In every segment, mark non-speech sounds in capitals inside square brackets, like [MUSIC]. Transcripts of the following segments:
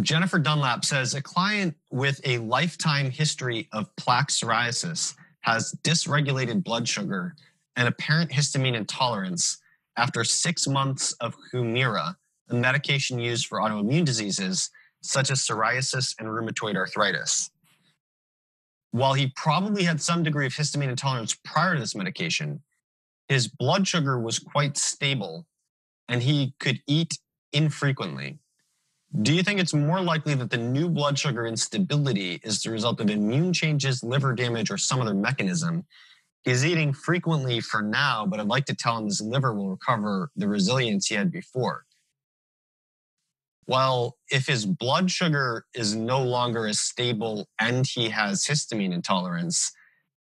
Jennifer Dunlap says a client with a lifetime history of plaque psoriasis has dysregulated blood sugar and apparent histamine intolerance after six months of Humira, a medication used for autoimmune diseases such as psoriasis and rheumatoid arthritis. While he probably had some degree of histamine intolerance prior to this medication, his blood sugar was quite stable and he could eat infrequently. Do you think it's more likely that the new blood sugar instability is the result of immune changes, liver damage, or some other mechanism? He's eating frequently for now, but I'd like to tell him his liver will recover the resilience he had before. Well, if his blood sugar is no longer as stable and he has histamine intolerance,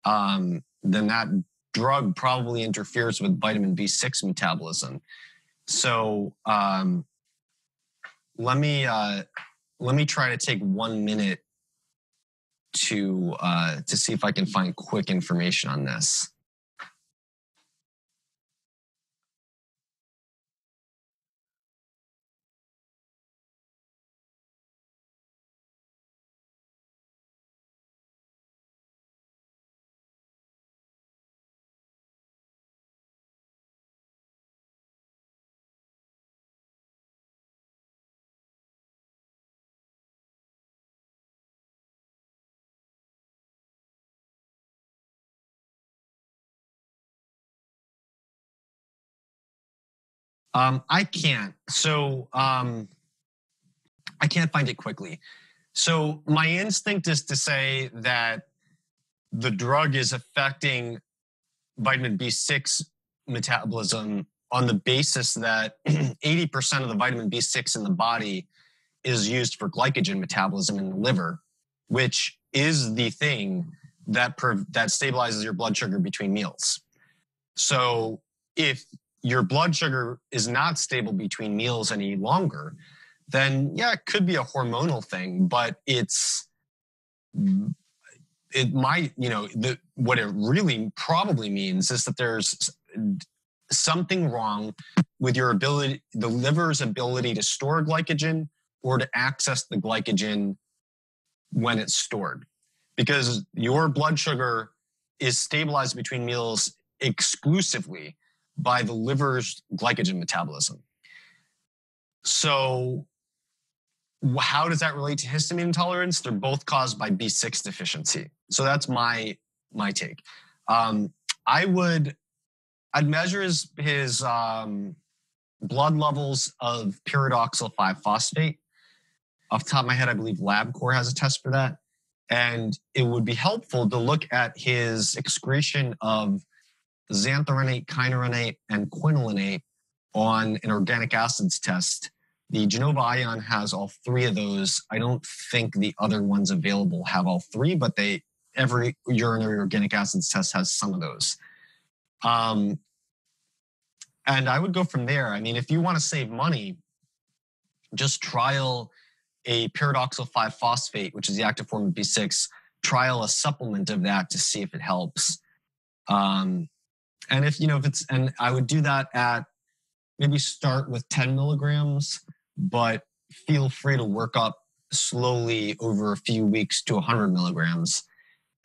um, then that drug probably interferes with vitamin B6 metabolism. So um, let me uh, let me try to take one minute to uh, to see if I can find quick information on this. Um, I can't. So um, I can't find it quickly. So my instinct is to say that the drug is affecting vitamin B6 metabolism on the basis that [CLEARS THROAT] 80% of the vitamin B6 in the body is used for glycogen metabolism in the liver, which is the thing that that stabilizes your blood sugar between meals. So if your blood sugar is not stable between meals any longer, then yeah, it could be a hormonal thing, but it's it might, you know, the, what it really probably means is that there's something wrong with your ability, the liver's ability to store glycogen or to access the glycogen when it's stored. Because your blood sugar is stabilized between meals exclusively by the liver's glycogen metabolism. So, how does that relate to histamine intolerance? They're both caused by B6 deficiency. So that's my my take. Um, I would I'd measure his his um, blood levels of pyridoxal 5 phosphate. Off top of my head, I believe LabCorp has a test for that. And it would be helpful to look at his excretion of xanthurenate, kynurenate, and quinolinate on an organic acids test. The Genova Ion has all three of those. I don't think the other ones available have all three, but they every urinary organic acids test has some of those. Um, and I would go from there. I mean, if you want to save money, just trial a pyridoxal 5 phosphate, which is the active form of B6, trial a supplement of that to see if it helps. Um, and if, you know, if it's, and I would do that at maybe start with 10 milligrams, but feel free to work up slowly over a few weeks to 100 milligrams.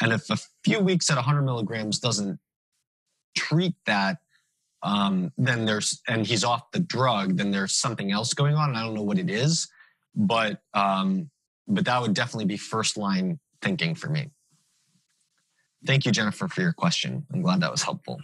And if a few weeks at 100 milligrams doesn't treat that, um, then there's, and he's off the drug, then there's something else going on. I don't know what it is, but, um, but that would definitely be first line thinking for me. Thank you, Jennifer, for your question. I'm glad that was helpful.